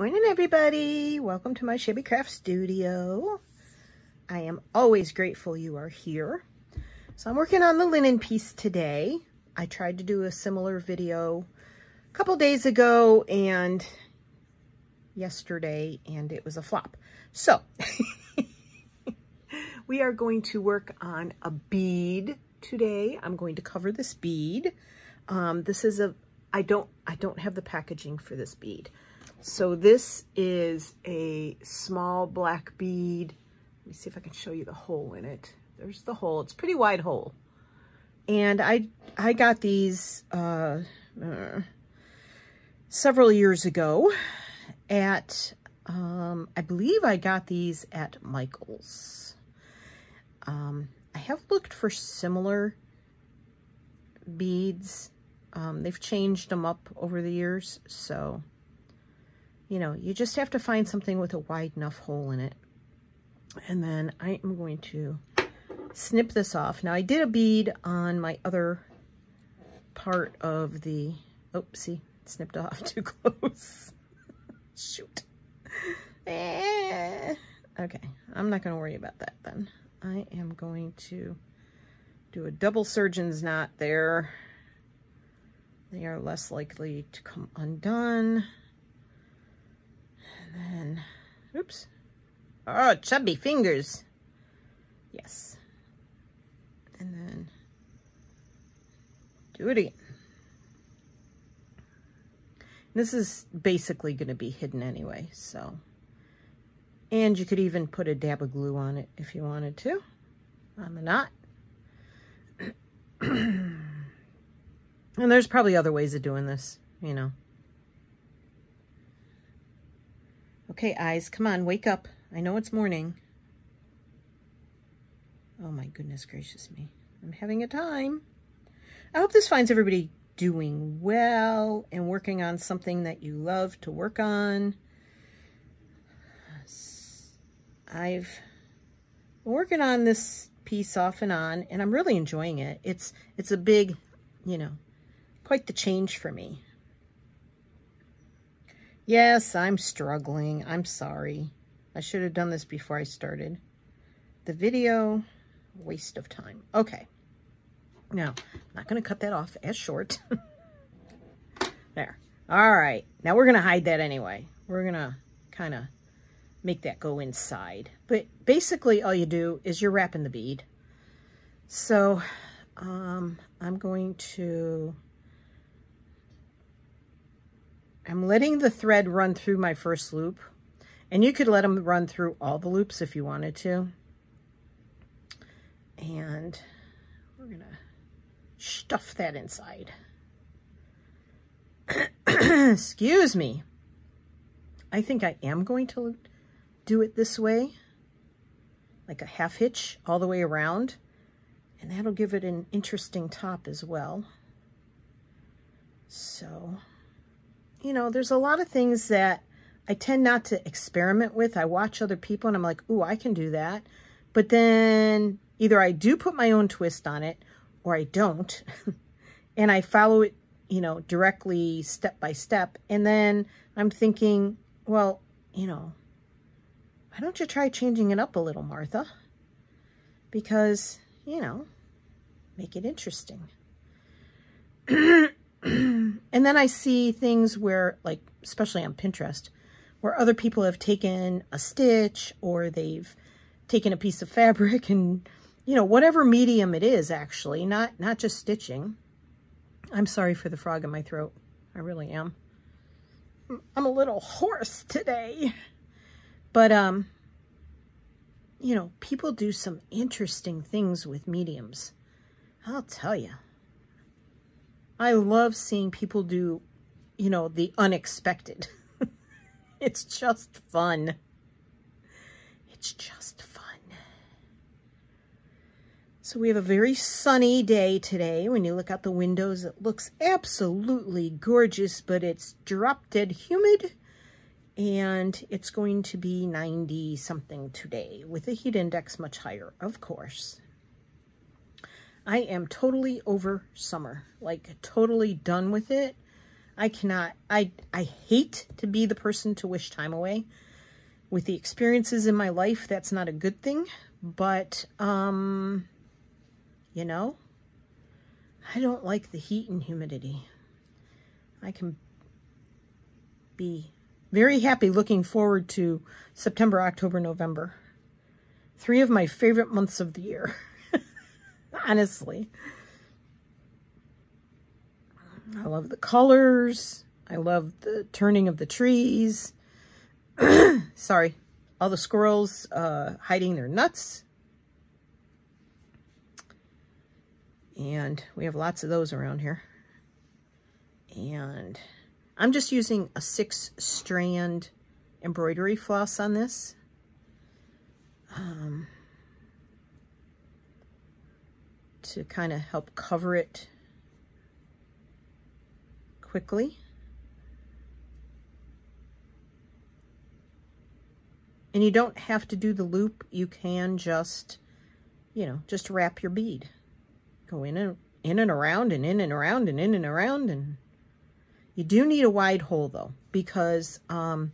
Morning everybody! Welcome to my Shabby Craft Studio. I am always grateful you are here. So I'm working on the linen piece today. I tried to do a similar video a couple days ago and yesterday and it was a flop. So we are going to work on a bead today. I'm going to cover this bead. Um, this is a, I don't, I don't have the packaging for this bead. So this is a small black bead. Let me see if I can show you the hole in it. There's the hole. It's pretty wide hole. And I, I got these uh, uh, several years ago at, um, I believe I got these at Michael's. Um, I have looked for similar beads. Um, they've changed them up over the years, so, you know, you just have to find something with a wide enough hole in it. And then I am going to snip this off. Now, I did a bead on my other part of the, oh, see, snipped off too close. Shoot. Eh. Okay, I'm not going to worry about that then. I am going to do a double surgeon's knot there. They are less likely to come undone. And then, oops. Oh, chubby fingers. Yes. And then do it again. This is basically going to be hidden anyway, so and you could even put a dab of glue on it if you wanted to, on the knot. and there's probably other ways of doing this, you know. Okay, eyes, come on, wake up. I know it's morning. Oh my goodness gracious me. I'm having a time. I hope this finds everybody doing well and working on something that you love to work on. I've been working on this piece off and on, and I'm really enjoying it. It's, it's a big, you know, quite the change for me. Yes, I'm struggling. I'm sorry. I should have done this before I started. The video, waste of time. Okay. Now, I'm not going to cut that off as short. there. All right. Now, we're going to hide that anyway. We're going to kind of make that go inside. But basically all you do is you're wrapping the bead. So um, I'm going to, I'm letting the thread run through my first loop. And you could let them run through all the loops if you wanted to. And we're to stuff that inside. Excuse me. I think I am going to do it this way, like a half hitch all the way around, and that'll give it an interesting top as well. So, you know, there's a lot of things that I tend not to experiment with. I watch other people and I'm like, ooh, I can do that. But then either I do put my own twist on it or I don't. and I follow it, you know, directly step by step. And then I'm thinking, well, you know, why don't you try changing it up a little, Martha? Because, you know, make it interesting. and then I see things where, like, especially on Pinterest, where other people have taken a stitch or they've taken a piece of fabric and, you know, whatever medium it is, actually, not, not just stitching. I'm sorry for the frog in my throat. I really am. I'm a little hoarse today. But, um, you know, people do some interesting things with mediums. I'll tell you. I love seeing people do, you know, the unexpected. it's just fun. It's just fun. So we have a very sunny day today. When you look out the windows, it looks absolutely gorgeous, but it's drop dead humid and it's going to be 90 something today with the heat index much higher, of course. I am totally over summer, like totally done with it. I cannot, I, I hate to be the person to wish time away. With the experiences in my life, that's not a good thing. But, um, you know, I don't like the heat and humidity. I can be very happy looking forward to September, October, November. Three of my favorite months of the year. Honestly. I love the colors. I love the turning of the trees. Sorry. All the squirrels uh, hiding their nuts. And we have lots of those around here. And I'm just using a six strand embroidery floss on this. Um, to kind of help cover it quickly. And you don't have to do the loop. You can just, you know, just wrap your bead. Go in and in and around and in and around and in and around. And you do need a wide hole though, because um,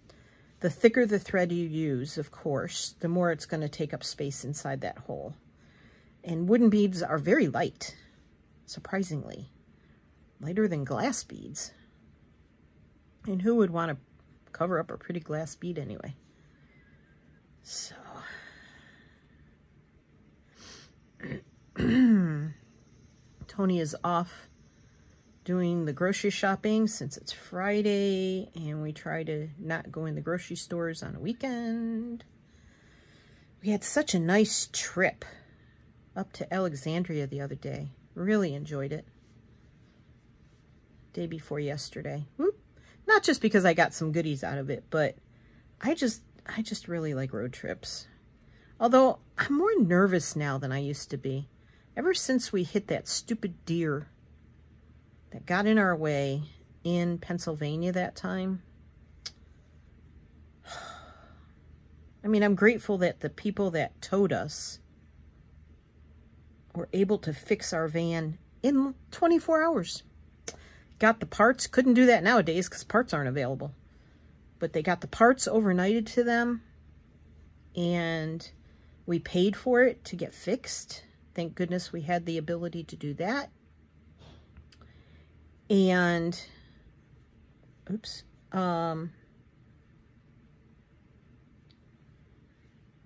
the thicker the thread you use, of course, the more it's going to take up space inside that hole. And wooden beads are very light, surprisingly. Lighter than glass beads. And who would want to cover up a pretty glass bead anyway? So... Tony is off doing the grocery shopping since it's Friday and we try to not go in the grocery stores on a weekend. We had such a nice trip up to Alexandria the other day. Really enjoyed it. Day before yesterday. Whoop. Not just because I got some goodies out of it, but I just I just really like road trips. Although I'm more nervous now than I used to be. Ever since we hit that stupid deer that got in our way in Pennsylvania that time. I mean, I'm grateful that the people that towed us were able to fix our van in 24 hours. Got the parts. Couldn't do that nowadays because parts aren't available. But they got the parts overnighted to them. And we paid for it to get fixed. Thank goodness we had the ability to do that. And, oops, um,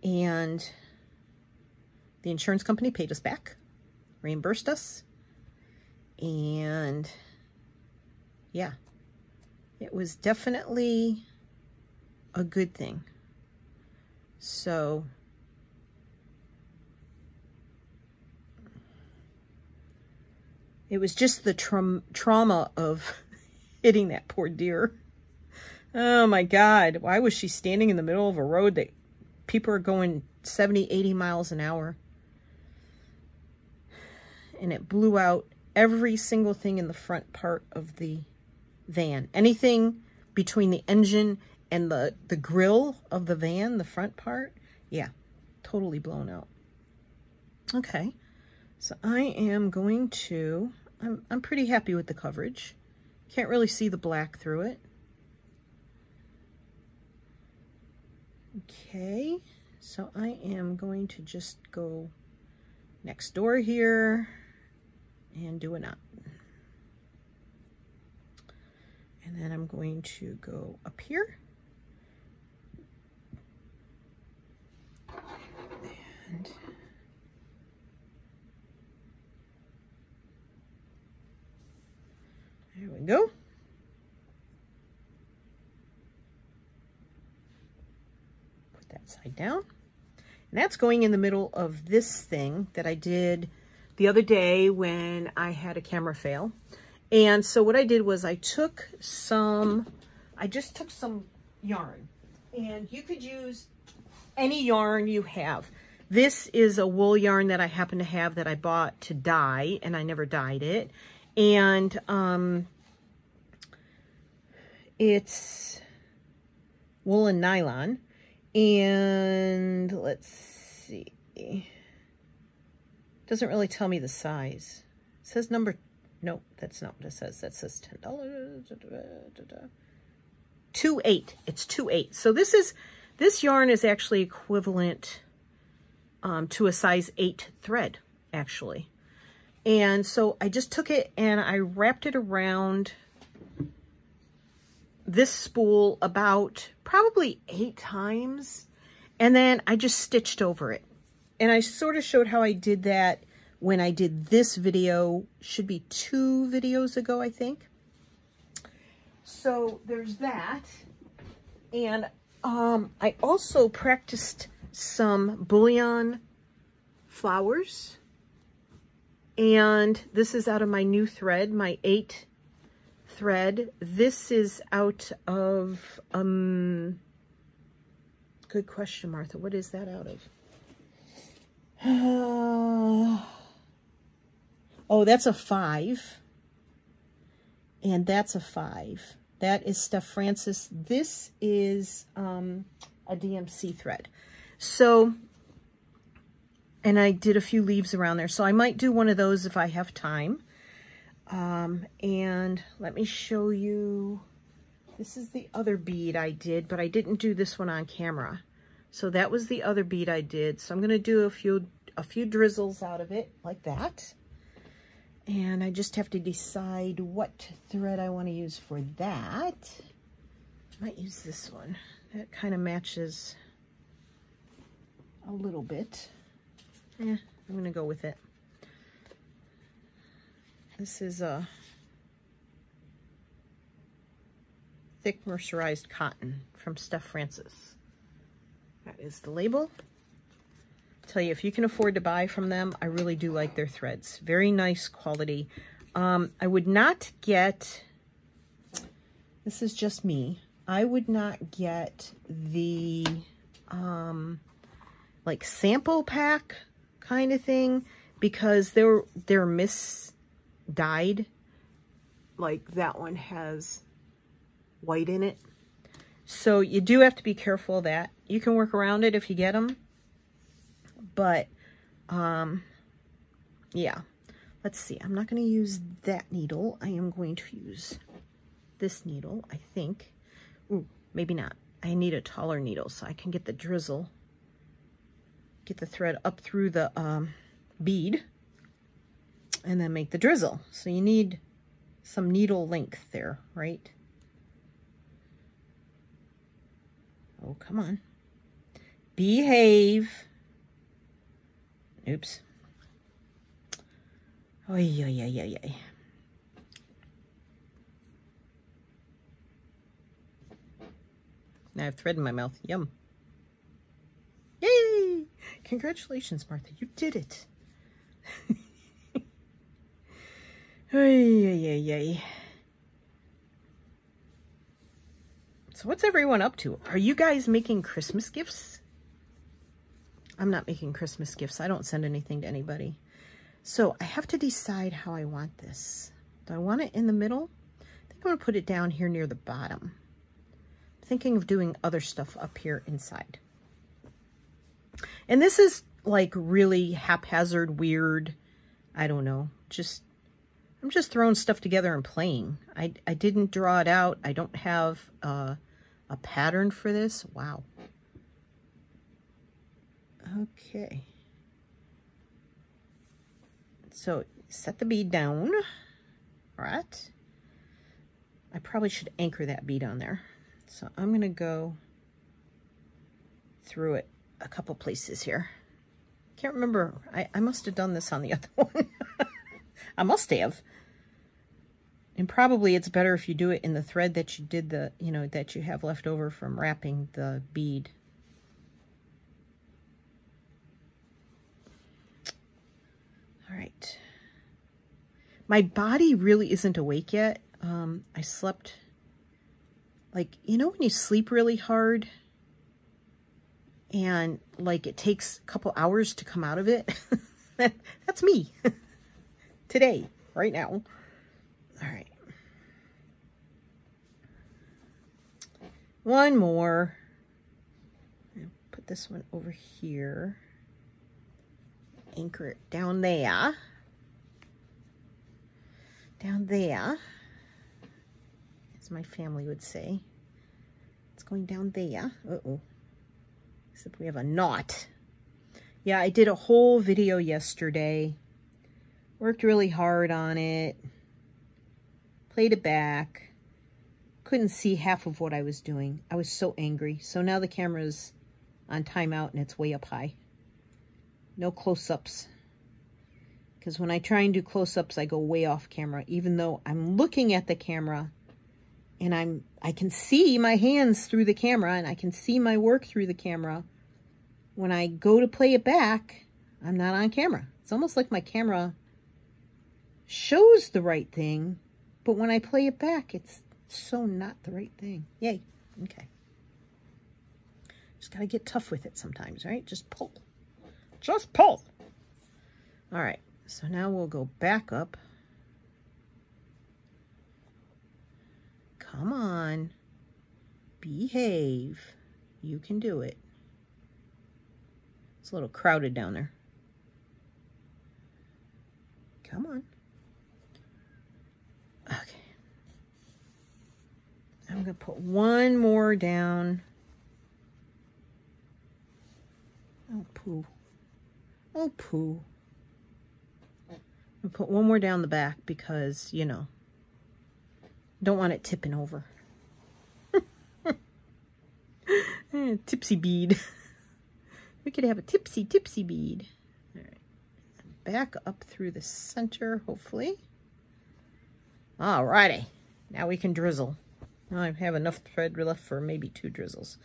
and the insurance company paid us back, reimbursed us, and yeah, it was definitely a good thing. So It was just the tra trauma of hitting that poor deer. Oh my God. Why was she standing in the middle of a road that people are going 70, 80 miles an hour? And it blew out every single thing in the front part of the van. Anything between the engine and the, the grill of the van, the front part, yeah, totally blown out. Okay, so I am going to I'm, I'm pretty happy with the coverage. Can't really see the black through it. Okay, so I am going to just go next door here and do a knot. And then I'm going to go up here. And There we go. Put that side down. And that's going in the middle of this thing that I did the other day when I had a camera fail. And so what I did was I took some, I just took some yarn. And you could use any yarn you have. This is a wool yarn that I happen to have that I bought to dye, and I never dyed it and um, it's wool and nylon. And let's see. Doesn't really tell me the size. It says number Nope, that's not what it says. That says $10. Two eight. It's two eight. So this is, this yarn is actually equivalent um, to a size eight thread, actually. And so I just took it and I wrapped it around this spool about probably eight times. And then I just stitched over it. And I sort of showed how I did that when I did this video, should be two videos ago, I think. So there's that. And um, I also practiced some bullion flowers. And this is out of my new thread, my eight thread. This is out of, um, good question, Martha. What is that out of? Oh, that's a five. And that's a five. That is Stef Francis. This is um, a DMC thread. So, and I did a few leaves around there. So I might do one of those if I have time. Um, and let me show you, this is the other bead I did, but I didn't do this one on camera. So that was the other bead I did. So I'm going to do a few, a few drizzles out of it like that. And I just have to decide what thread I want to use for that. I might use this one. That kind of matches a little bit. Yeah, I'm going to go with it. This is a thick mercerized cotton from Stef Francis. That is the label tell you, if you can afford to buy from them, I really do like their threads. Very nice quality. Um, I would not get, this is just me, I would not get the um, like sample pack kind of thing because they're, they're misdyed. Like that one has white in it. So you do have to be careful of that. You can work around it if you get them. But, um, yeah. Let's see. I'm not going to use that needle. I am going to use this needle, I think. Ooh, maybe not. I need a taller needle so I can get the drizzle, get the thread up through the um, bead, and then make the drizzle. So you need some needle length there, right? Oh, come on. Behave. Oops. Oy, oy, oy, oy, oy. Now I have thread in my mouth. Yum. Yay! Congratulations, Martha. You did it. Oy, oy, oy, oy. So what's everyone up to? Are you guys making Christmas gifts? I'm not making Christmas gifts. I don't send anything to anybody. So I have to decide how I want this. Do I want it in the middle? I think I'm going to put it down here near the bottom. I'm thinking of doing other stuff up here inside. And this is like really haphazard, weird. I don't know. Just, I'm just throwing stuff together and playing. I, I didn't draw it out. I don't have uh, a pattern for this. Wow. Okay. So set the bead down, right? I probably should anchor that bead on there. So I'm to go through it a couple places here. Can't remember. I, I must have done this on the other one. I must have. And probably it's better if you do it in the thread that you did the, you know, that you have left over from wrapping the bead. All right. My body really isn't awake yet. Um, I slept, like, you know when you sleep really hard and, like, it takes a couple hours to come out of it? That's me. Today, right now. All right. One more. Put this one over here anchor it down there. down there, as my family would say. It's going down there. Uh-oh. Except we have a knot. Yeah, I did a whole video yesterday. Worked really hard on it. Played it back. Couldn't see half of what I was doing. I was so angry. So now the camera's on timeout and it's way up high. No close-ups. Because when I try and do close-ups, I go way off camera, even though I'm looking at the camera and I'm I can see my hands through the camera and I can see my work through the camera. When I go to play it back, I'm not on camera. It's almost like my camera shows the right thing, but when I play it back, it's so not the right thing. Yay. Okay. Just got to get tough with it sometimes, right? Just pull. Just pull. All right. So now we'll go back up. Come on. Behave. You can do it. It's a little crowded down there. Come on. Okay. I'm going to put one more down. Oh, poo. Oh, poo. I'll put one more down the back because, you know, don't want it tipping over. Eh, tipsy bead. we could have a tipsy, tipsy bead. All right. Back up through the center, hopefully. All righty. Now we can drizzle. I have enough thread left for maybe two drizzles.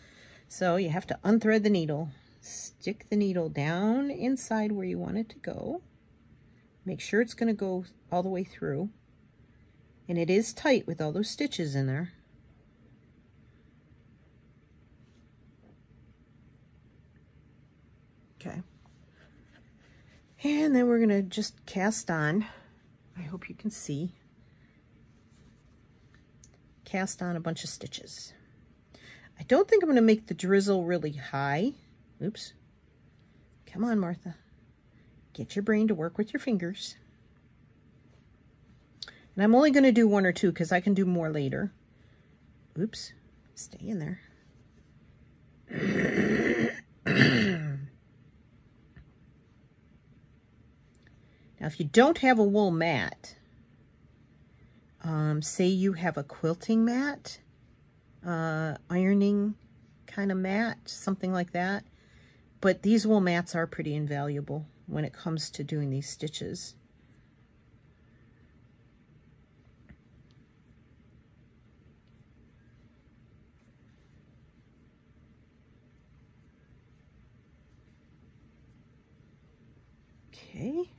So you have to unthread the needle. Stick the needle down inside where you want it to go. Make sure it's going to go all the way through. And it is tight with all those stitches in there. Okay. And then we're going to just cast on. I hope you can see. Cast on a bunch of stitches. I don't think I'm going to make the drizzle really high. Oops. Come on, Martha. Get your brain to work with your fingers. And I'm only going to do one or two because I can do more later. Oops. Stay in there. now, if you don't have a wool mat, um, say you have a quilting mat, uh, ironing kind of mat, something like that. But these wool mats are pretty invaluable when it comes to doing these stitches. Okay.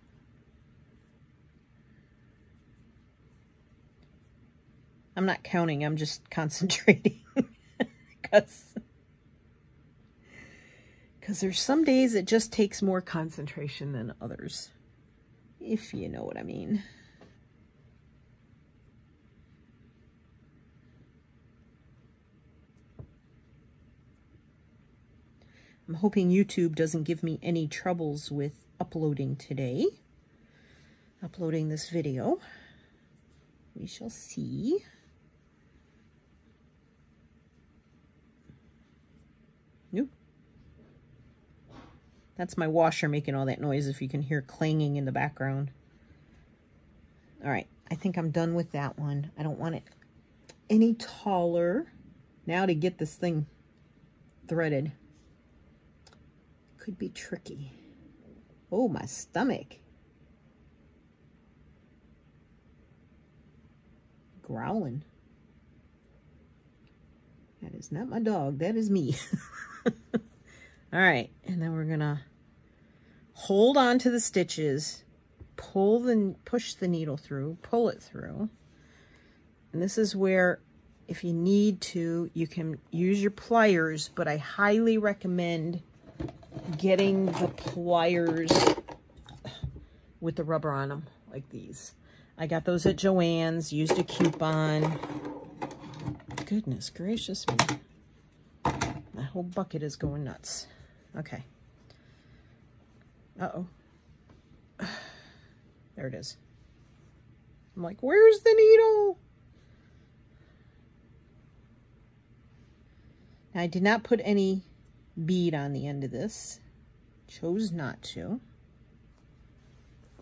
I'm not counting, I'm just concentrating. Because because there's some days it just takes more concentration than others. If you know what I mean. I'm hoping YouTube doesn't give me any troubles with uploading today. Uploading this video. We shall see. That's my washer making all that noise if you can hear clanging in the background. All right, I think I'm done with that one. I don't want it any taller. Now to get this thing threaded. Could be tricky. Oh, my stomach. Growling. That is not my dog. That is me. All right, and then we're gonna hold on to the stitches, pull the, push the needle through, pull it through. And this is where, if you need to, you can use your pliers, but I highly recommend getting the pliers with the rubber on them, like these. I got those at Joann's, used a coupon. Goodness gracious me. Whole bucket is going nuts. Okay. Uh-oh. There it is. I'm like, where's the needle? Now, I did not put any bead on the end of this. Chose not to.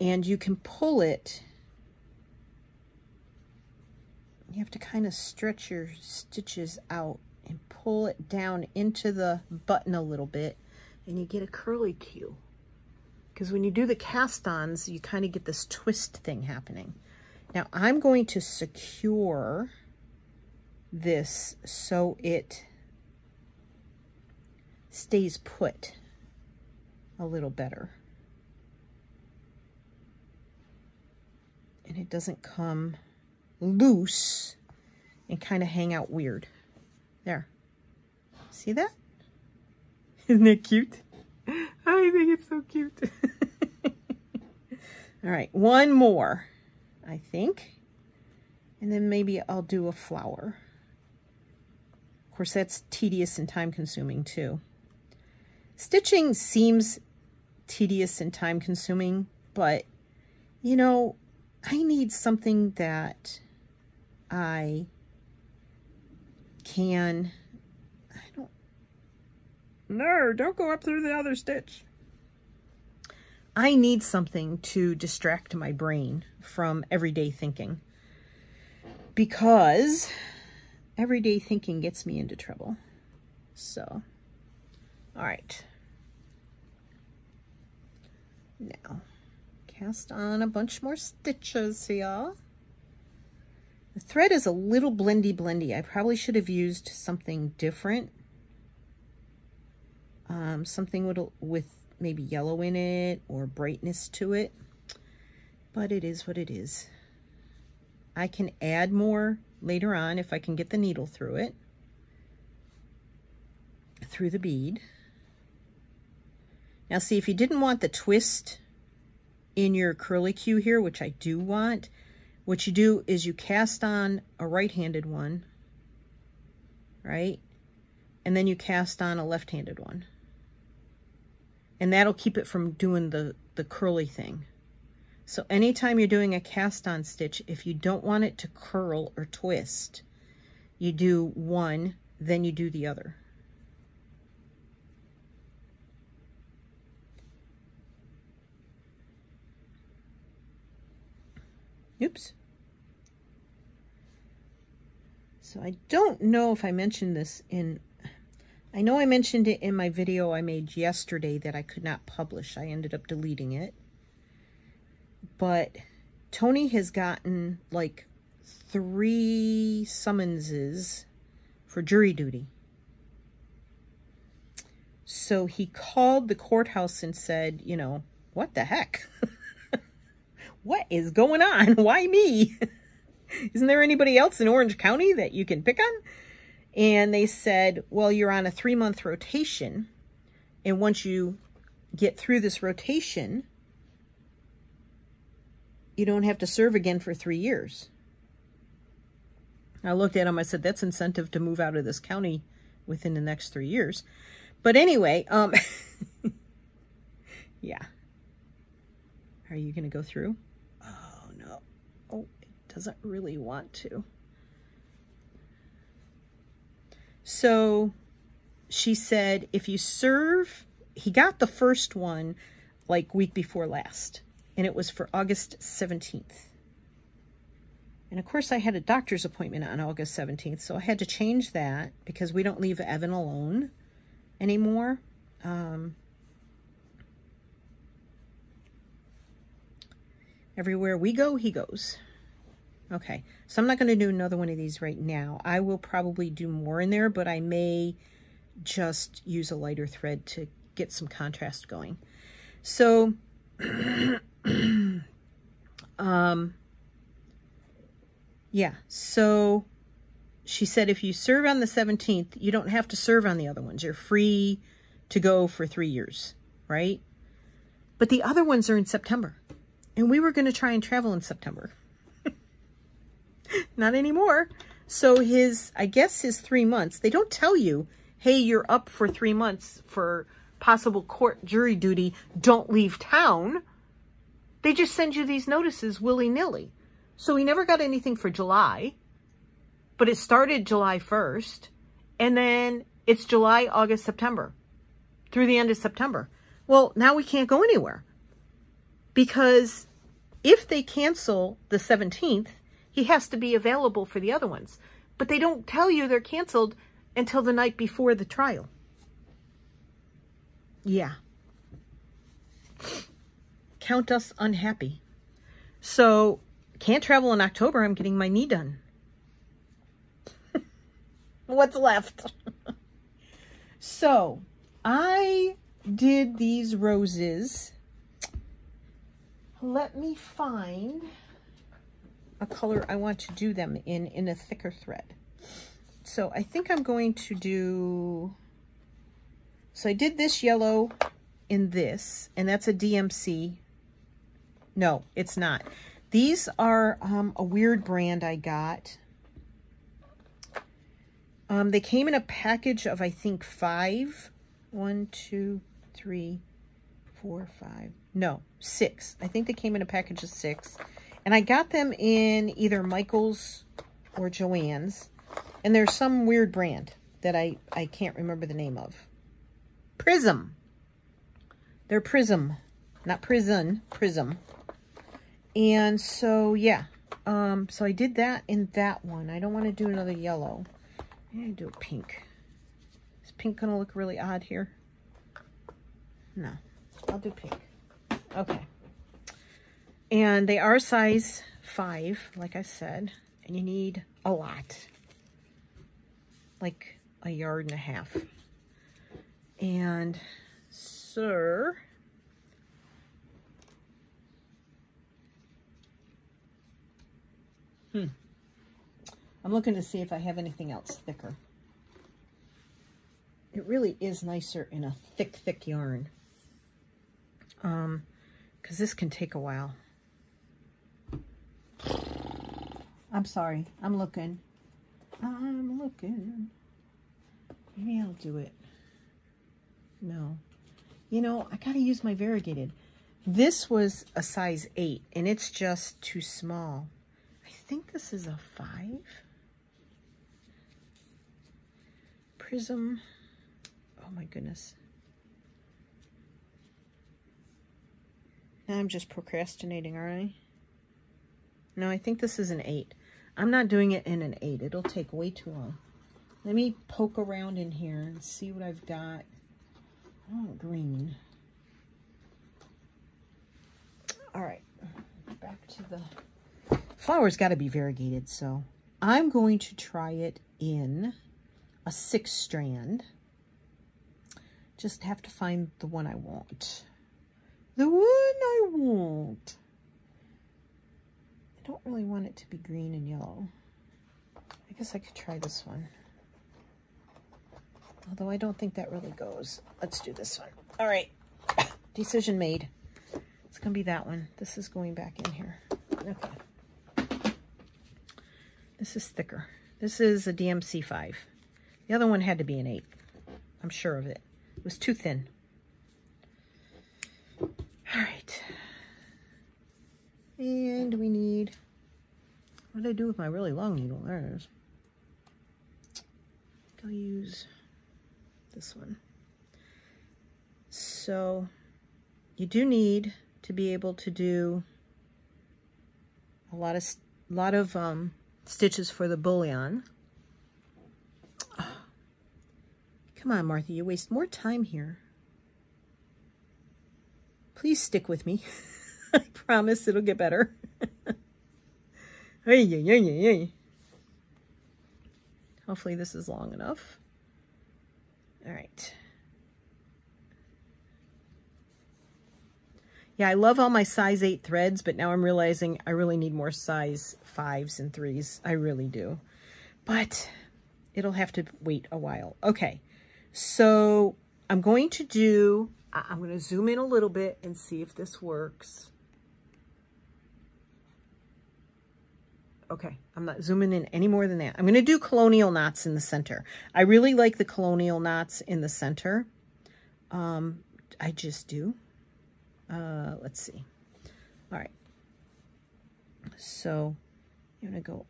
And you can pull it. You have to kind of stretch your stitches out and pull it down into the button a little bit and you get a curly Q. Because when you do the cast-ons, you kind of get this twist thing happening. Now I'm going to secure this so it stays put a little better. And it doesn't come loose and kind of hang out weird. There. See that? Isn't it cute? I think it's so cute. All right, one more, I think. And then maybe I'll do a flower. Of course, that's tedious and time consuming too. Stitching seems tedious and time consuming, but you know, I need something that I can, I don't, no, don't go up through the other stitch. I need something to distract my brain from everyday thinking because everyday thinking gets me into trouble. So, all right. Now, cast on a bunch more stitches here. The thread is a little blendy blendy. I probably should have used something different. Um, something with, with maybe yellow in it or brightness to it. But it is what it is. I can add more later on if I can get the needle through it. Through the bead. Now see, if you didn't want the twist in your curly Q here, which I do want, what you do is you cast on a right-handed one, right? And then you cast on a left-handed one. And that'll keep it from doing the, the curly thing. So anytime you're doing a cast on stitch, if you don't want it to curl or twist, you do one, then you do the other. Oops. So I don't know if I mentioned this in, I know I mentioned it in my video I made yesterday that I could not publish. I ended up deleting it. But Tony has gotten like three summonses for jury duty. So he called the courthouse and said, you know, what the heck? what is going on? Why me? Isn't there anybody else in Orange County that you can pick on? And they said, well, you're on a three-month rotation. And once you get through this rotation, you don't have to serve again for three years. I looked at him, I said, that's incentive to move out of this county within the next three years. But anyway, um, yeah. Are you going to go through? Doesn't really want to. So she said, if you serve, he got the first one like week before last, and it was for August 17th. And of course, I had a doctor's appointment on August 17th, so I had to change that because we don't leave Evan alone anymore. Um, everywhere we go, he goes. Okay, so I'm not going to do another one of these right now. I will probably do more in there, but I may just use a lighter thread to get some contrast going. So, um, yeah, so she said if you serve on the 17th, you don't have to serve on the other ones. You're free to go for three years, right? But the other ones are in September. And we were going to try and travel in September. Not anymore. So his, I guess his three months, they don't tell you, hey, you're up for three months for possible court jury duty. Don't leave town. They just send you these notices willy-nilly. So we never got anything for July, but it started July 1st. And then it's July, August, September through the end of September. Well, now we can't go anywhere because if they cancel the 17th, he has to be available for the other ones. But they don't tell you they're canceled until the night before the trial. Yeah. Count us unhappy. So, can't travel in October. I'm getting my knee done. What's left? so, I did these roses. Let me find a color I want to do them in, in a thicker thread. So I think I'm going to do, so I did this yellow in this, and that's a DMC. No, it's not. These are um, a weird brand I got. Um, they came in a package of, I think, five. One, two, three, four, five. No, six. I think they came in a package of six. And I got them in either Michael's or Joann's. And there's some weird brand that I, I can't remember the name of. Prism. They're Prism. Not Prison. Prism. And so, yeah. Um, so I did that in that one. I don't want to do another yellow. I'm going to do a pink. Is pink going to look really odd here? No. I'll do pink. Okay. And they are size 5, like I said. And you need a lot. Like a yard and a half. And, sir... Hmm. I'm looking to see if I have anything else thicker. It really is nicer in a thick, thick yarn. Um, because this can take a while. I'm sorry. I'm looking. I'm looking. Maybe I'll do it. No. You know, I got to use my variegated. This was a size 8, and it's just too small. I think this is a 5. Prism. Oh my goodness. I'm just procrastinating, aren't I? No, I think this is an 8. I'm not doing it in an 8. It'll take way too long. Let me poke around in here and see what I've got. Oh, green. All right, back to the... Flower's got to be variegated, so I'm going to try it in a six strand. Just have to find the one I want. The one I want. I don't really want it to be green and yellow. I guess I could try this one. Although I don't think that really goes. Let's do this one. All right. Decision made. It's going to be that one. This is going back in here. Okay. This is thicker. This is a DMC 5. The other one had to be an 8. I'm sure of it. It was too thin. All right. And we need, what did I do with my really long needle? There it is. I'll use this one. So you do need to be able to do a lot of lot of um, stitches for the bullion. Come on, Martha, you waste more time here. Please stick with me. I promise it'll get better. Hopefully this is long enough. All right. Yeah, I love all my size 8 threads, but now I'm realizing I really need more size 5s and 3s. I really do. But it'll have to wait a while. Okay, so I'm going to do I'm going to zoom in a little bit and see if this works. Okay, I'm not zooming in any more than that. I'm going to do colonial knots in the center. I really like the colonial knots in the center. Um, I just do. Uh, let's see. All right. So you're going to go.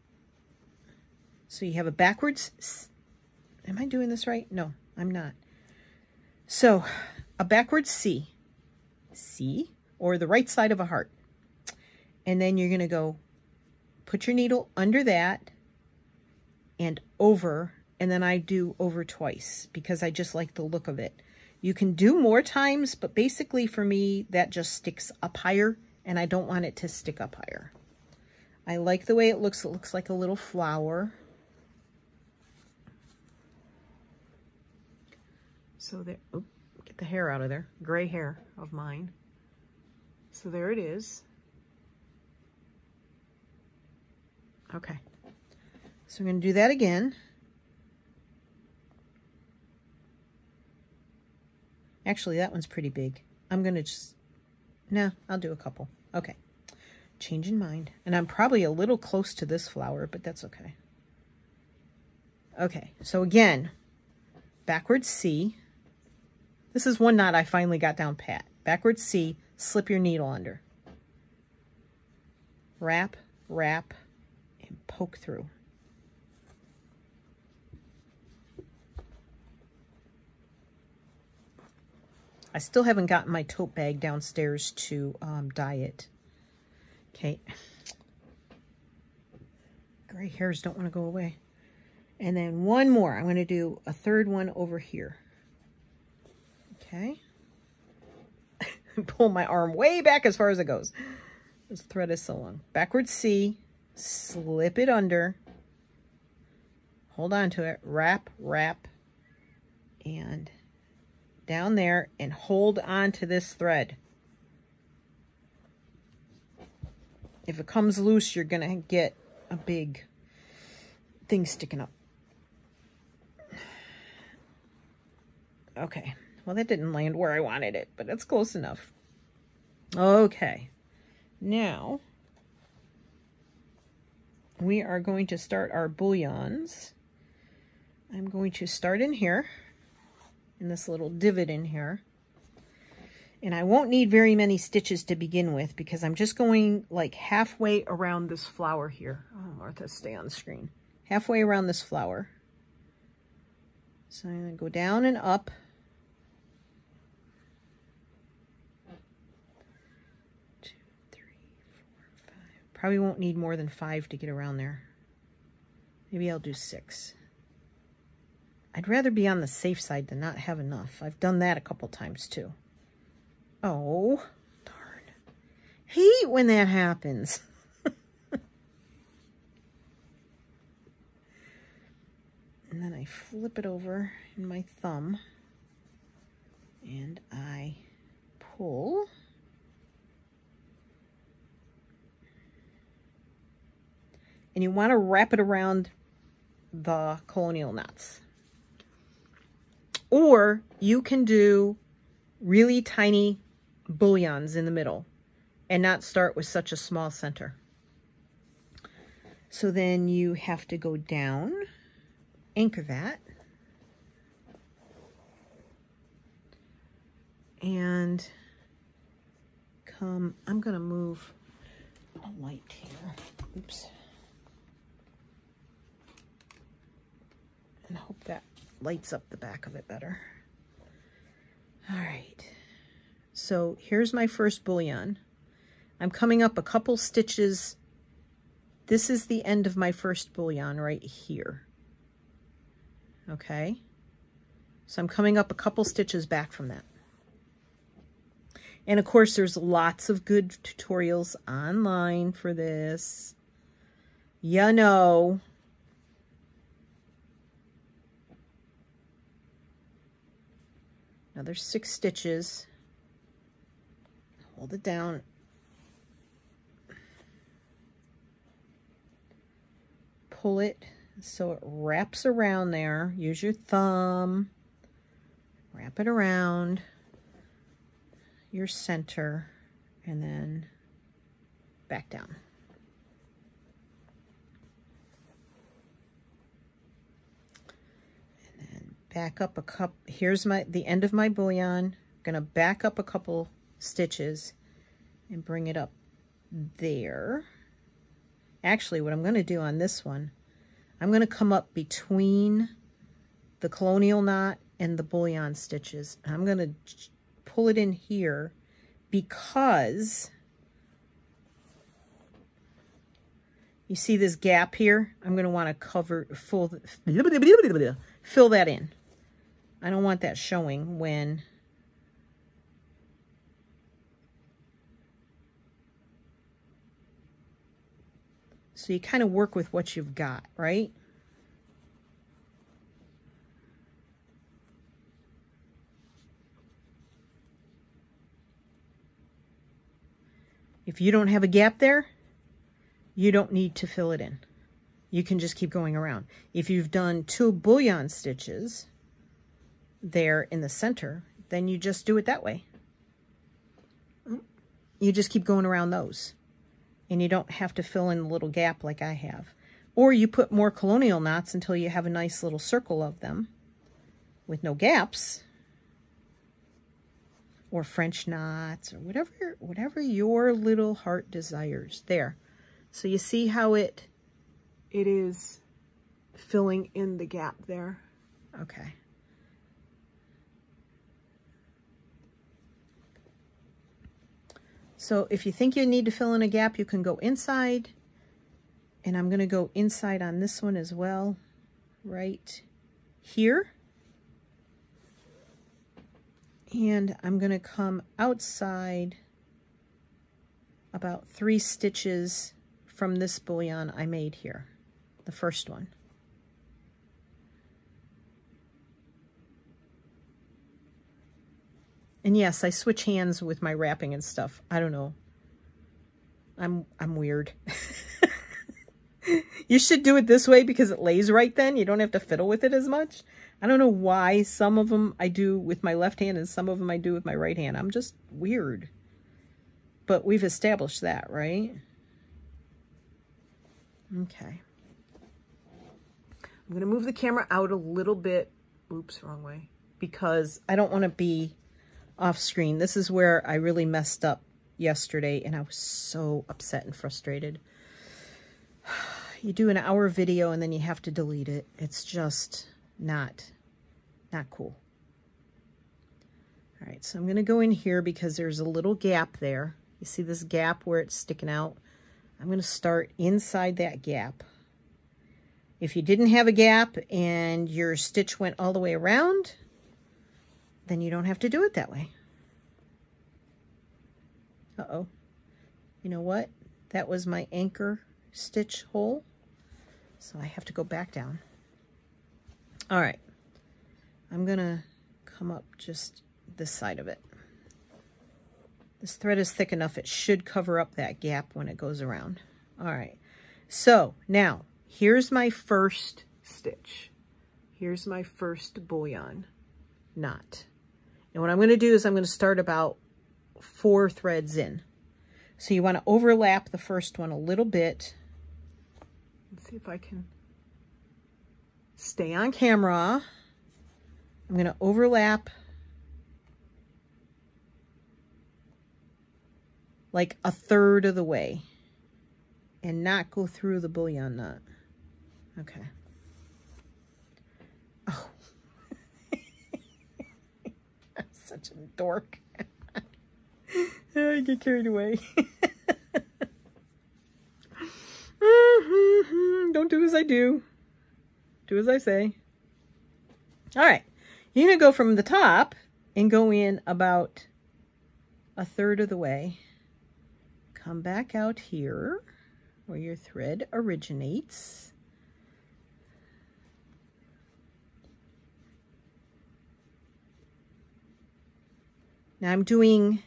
So you have a backwards. Am I doing this right? No, I'm not. So a backwards C. C or the right side of a heart. And then you're going to go put your needle under that and over. And then I do over twice because I just like the look of it. You can do more times, but basically for me, that just sticks up higher and I don't want it to stick up higher. I like the way it looks. It looks like a little flower. So there, oh, get the hair out of there. Gray hair of mine. So there it is. Okay. So I'm going to do that again. Actually, that one's pretty big. I'm going to just, no, I'll do a couple. Okay. Change in mind. And I'm probably a little close to this flower, but that's okay. Okay, so again, backwards C. This is one knot I finally got down pat. Backwards C, slip your needle under. Wrap, wrap, poke through. I still haven't gotten my tote bag downstairs to um, dye it. Okay. Gray hairs don't want to go away. And then one more. I'm going to do a third one over here. Okay. Pull my arm way back as far as it goes. This thread is so long. Backward C. Slip it under. Hold on to it. Wrap, wrap. And down there and hold on to this thread. If it comes loose, you're going to get a big thing sticking up. Okay. Well, that didn't land where I wanted it, but it's close enough. Okay. Now, we are going to start our bullions. I'm going to start in here in this little divot in here. And I won't need very many stitches to begin with because I'm just going like halfway around this flower here. Oh, Martha, stay on the screen. Halfway around this flower. So I'm going to go down and up. Two, three, four, five. Probably won't need more than five to get around there. Maybe I'll do six. I'd rather be on the safe side than not have enough. I've done that a couple times too. Oh, darn. Hate when that happens. and then I flip it over in my thumb and I pull. And you want to wrap it around the colonial knots. Or you can do really tiny bullions in the middle and not start with such a small center. So then you have to go down, anchor that, and come, I'm going to move a light here. Oops. And hope that lights up the back of it better. All right, so here's my first bullion. I'm coming up a couple stitches. This is the end of my first bullion right here. Okay, so I'm coming up a couple stitches back from that. And of course, there's lots of good tutorials online for this. You know. Another six stitches. Hold it down. Pull it so it wraps around there. Use your thumb. Wrap it around your center and then back down. Back up a cup. Here's my the end of my bullion. I'm going to back up a couple stitches and bring it up there. Actually, what I'm going to do on this one, I'm going to come up between the colonial knot and the bullion stitches. I'm going to pull it in here because you see this gap here? I'm going to want to cover, full, fill that in. I don't want that showing when So you kind of work with what you've got, right? If you don't have a gap there, you don't need to fill it in. You can just keep going around. If you've done two bullion stitches there in the center, then you just do it that way. You just keep going around those. And you don't have to fill in a little gap like I have. Or you put more colonial knots until you have a nice little circle of them with no gaps or French knots or whatever, whatever your little heart desires. There. So you see how it, it is filling in the gap there. Okay. So if you think you need to fill in a gap, you can go inside. And I'm going to go inside on this one as well, right here and I'm going to come outside about three stitches from this bullion I made here, the first one. And yes, I switch hands with my wrapping and stuff. I don't know. I'm I'm weird. you should do it this way because it lays right then. You don't have to fiddle with it as much. I don't know why some of them I do with my left hand and some of them I do with my right hand. I'm just weird. But we've established that, right? Okay. I'm going to move the camera out a little bit. Oops, wrong way. Because I don't want to be off screen. This is where I really messed up yesterday and I was so upset and frustrated. You do an hour video and then you have to delete it. It's just not, not cool. All right, so I'm going to go in here because there's a little gap there. You see this gap where it's sticking out? I'm going to start inside that gap. If you didn't have a gap and your stitch went all the way around, then you don't have to do it that way. Uh-oh. You know what? That was my anchor stitch hole. So I have to go back down. All right. I'm going to come up just this side of it. This thread is thick enough, it should cover up that gap when it goes around. All right. So now, here's my first stitch. Here's my first bullion knot. And what I'm going to do is I'm going to start about four threads in. So you want to overlap the first one a little bit. Let's see if I can stay on camera. I'm going to overlap like a third of the way and not go through the bullion knot. Okay. Oh. I'm such a dork. I get carried away. Don't do as I do. Do as I say. All right. You're going to go from the top and go in about a third of the way. Come back out here where your thread originates. Now I'm doing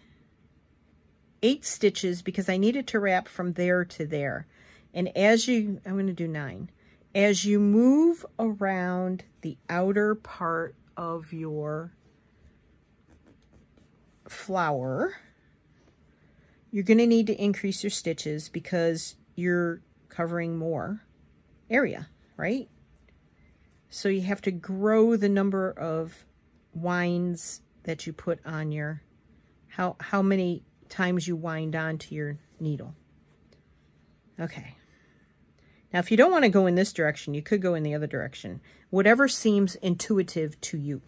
eight stitches because I needed to wrap from there to there. And as you, I'm going to do nine. As you move around the outer part of your flower, you're going to need to increase your stitches because you're covering more area, right? So you have to grow the number of winds that you put on your, how, how many times you wind onto your needle. Okay. Now, if you don't want to go in this direction, you could go in the other direction. Whatever seems intuitive to you.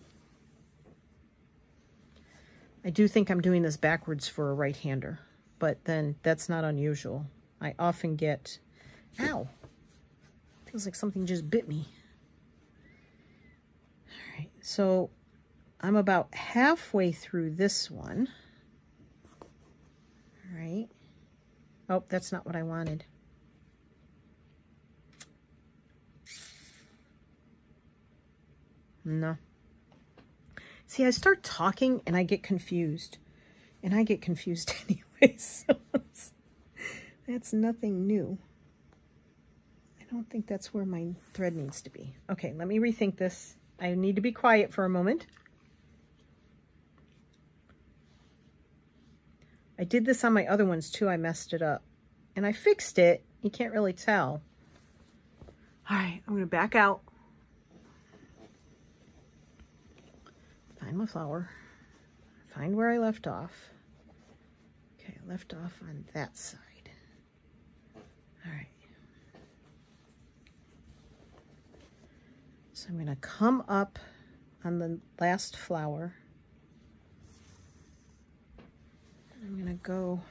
I do think I'm doing this backwards for a right-hander, but then that's not unusual. I often get, ow, feels like something just bit me. All right, so I'm about halfway through this one. All right. Oh, that's not what I wanted. No. See, I start talking and I get confused. And I get confused anyway, so that's nothing new. I don't think that's where my thread needs to be. Okay, let me rethink this. I need to be quiet for a moment. I did this on my other ones too. I messed it up. And I fixed it. You can't really tell. All right, I'm going to back out. Find my flower. Find where I left off. Okay, I left off on that side. All right. So I'm going to come up on the last flower. I'm going to go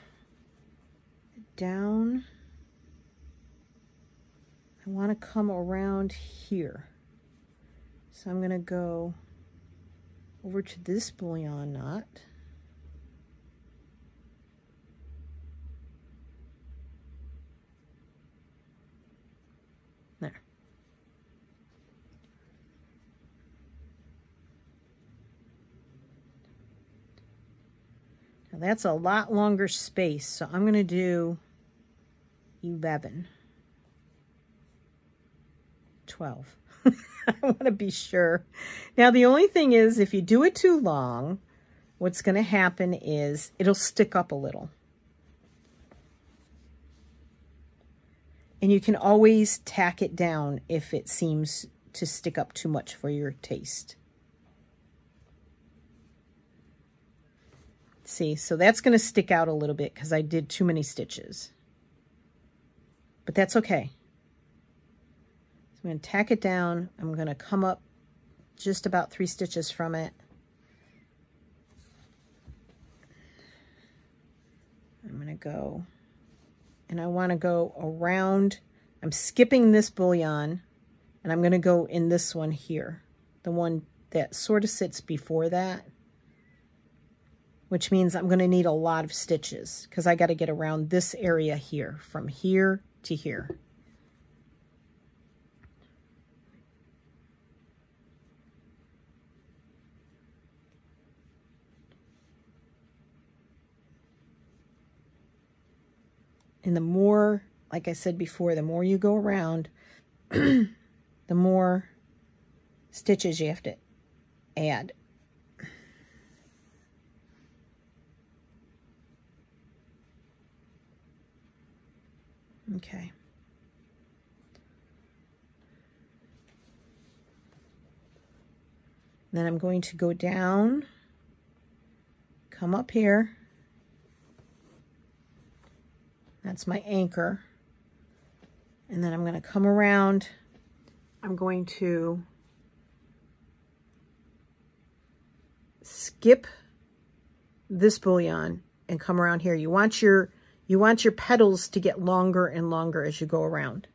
down. I want to come around here. So I'm going to go over to this bullion knot. There. Now that's a lot longer space, so I'm going to do 11, 12. I want to be sure. Now, the only thing is, if you do it too long, what's going to happen is it'll stick up a little. And you can always tack it down if it seems to stick up too much for your taste. See, so that's going to stick out a little bit because I did too many stitches. But that's okay. So I'm going to tack it down. I'm going to come up just about three stitches from it. I'm going to go, and I want to go around. I'm skipping this bullion, and I'm going to go in this one here, the one that sort of sits before that which means I'm going to need a lot of stitches because I got to get around this area here from here to here. And the more, like I said before, the more you go around, the more stitches you have to add. Okay. Then I'm going to go down, come up here. That's my anchor. And then I'm going to come around. I'm going to skip this bullion and come around here. You want your you want your petals to get longer and longer as you go around.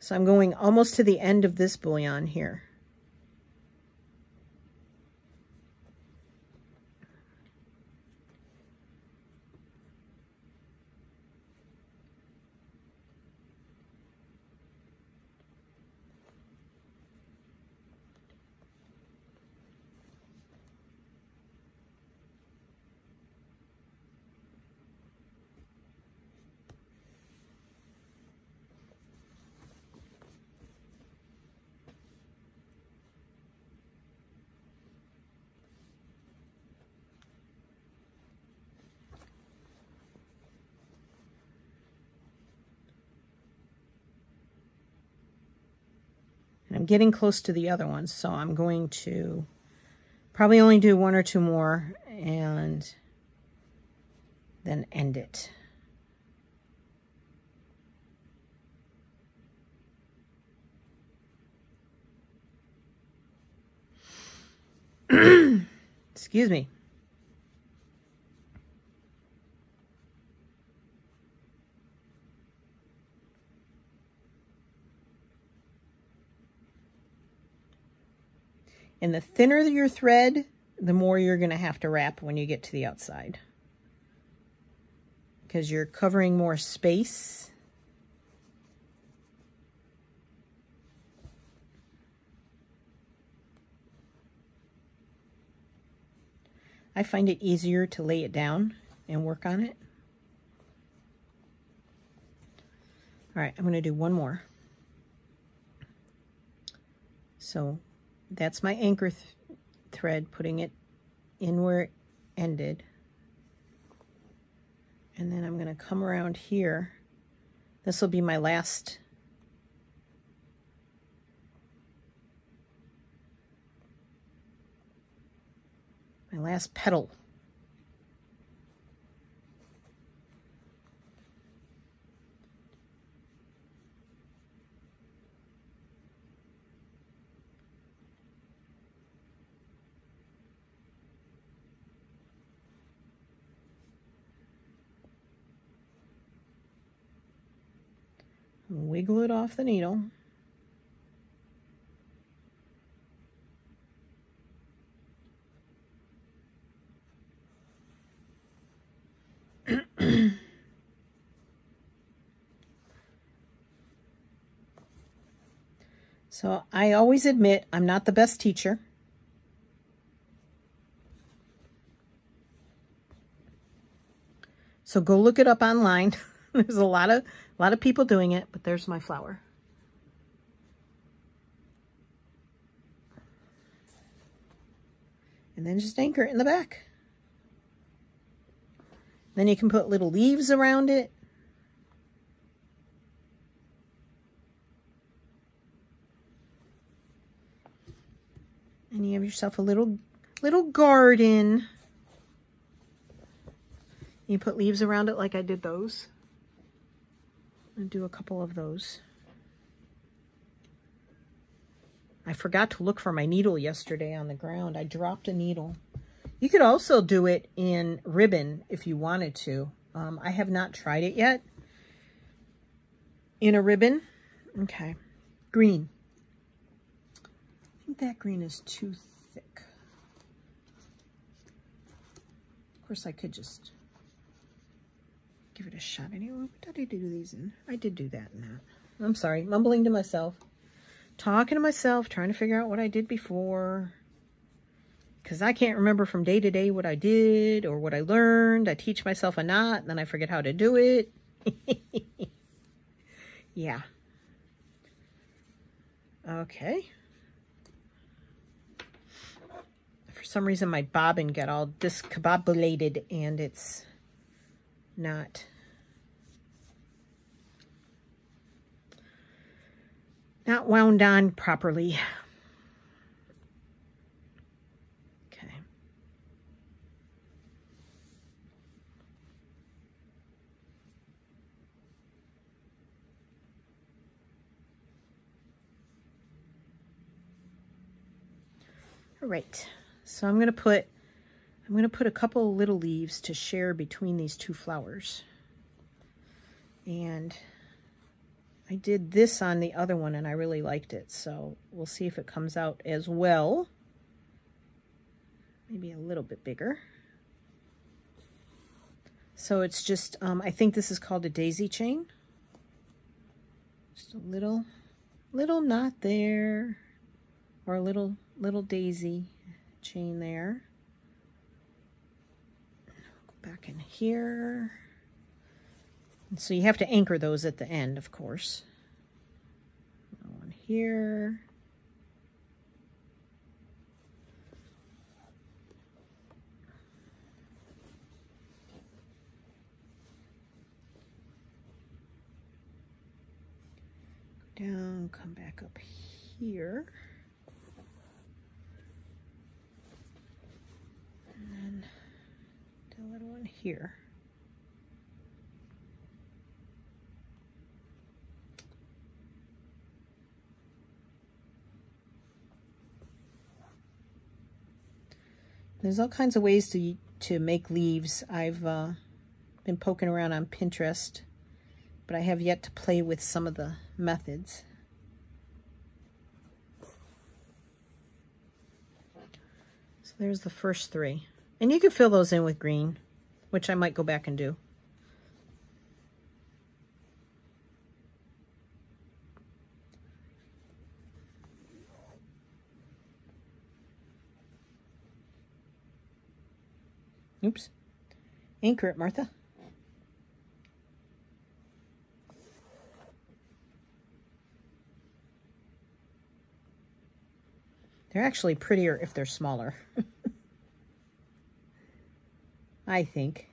So I'm going almost to the end of this bullion here. I'm getting close to the other ones, so I'm going to probably only do one or two more and then end it. Excuse me. And the thinner your thread, the more you're going to have to wrap when you get to the outside. Because you're covering more space. I find it easier to lay it down and work on it. All right, I'm going to do one more. So that's my anchor th thread, putting it in where it ended. And then I'm going to come around here. This will be my last my last petal. Wiggle it off the needle. so I always admit I'm not the best teacher. So go look it up online. There's a lot of a lot of people doing it, but there's my flower. And then just anchor it in the back. Then you can put little leaves around it. And you have yourself a little little garden. You put leaves around it like I did those and do a couple of those. I forgot to look for my needle yesterday on the ground. I dropped a needle. You could also do it in ribbon if you wanted to. Um, I have not tried it yet. In a ribbon. Okay. Green. I think that green is too thick. Of course, I could just give it a shot anyway. What did I do these in? I did do that that. I'm sorry, mumbling to myself. Talking to myself, trying to figure out what I did before. Because I can't remember from day to day what I did or what I learned. I teach myself a knot, then I forget how to do it. yeah. Okay. For some reason, my bobbin got all discombobulated, and it's not not wound on properly. Okay. All right, so I'm going to put I'm going to put a couple little leaves to share between these two flowers. And I did this on the other one and I really liked it. So we'll see if it comes out as well. Maybe a little bit bigger. So it's just, um, I think this is called a daisy chain. Just a little, little knot there. Or a little, little daisy chain there back in here. And so you have to anchor those at the end, of course. One here. down, come back up here. Little one here. There's all kinds of ways to, to make leaves. I've uh, been poking around on Pinterest, but I have yet to play with some of the methods. So there's the first three. And you can fill those in with green, which I might go back and do. Oops. Anchor it, Martha. They're actually prettier if they're smaller. I think.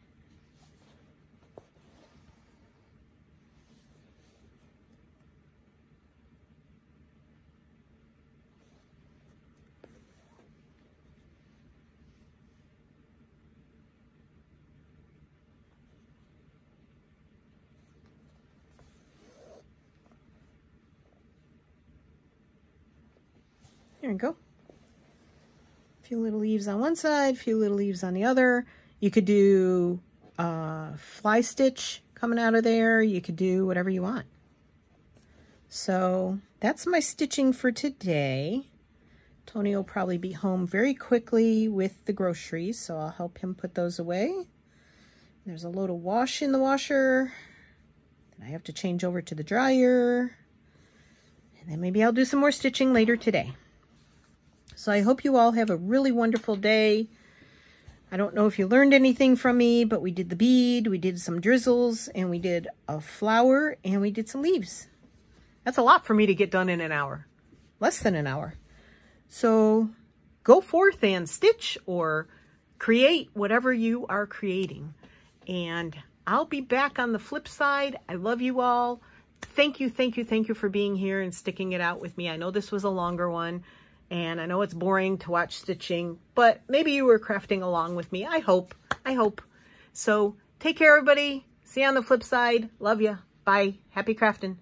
There we go. A few little leaves on one side, a few little leaves on the other. You could do uh, fly stitch coming out of there. You could do whatever you want. So that's my stitching for today. Tony will probably be home very quickly with the groceries, so I'll help him put those away. There's a load of wash in the washer. Then I have to change over to the dryer. And then maybe I'll do some more stitching later today. So I hope you all have a really wonderful day. I don't know if you learned anything from me, but we did the bead, we did some drizzles, and we did a flower, and we did some leaves. That's a lot for me to get done in an hour. Less than an hour. So go forth and stitch or create whatever you are creating. And I'll be back on the flip side. I love you all. Thank you, thank you, thank you for being here and sticking it out with me. I know this was a longer one. And I know it's boring to watch stitching, but maybe you were crafting along with me. I hope. I hope. So take care, everybody. See you on the flip side. Love you. Bye. Happy crafting.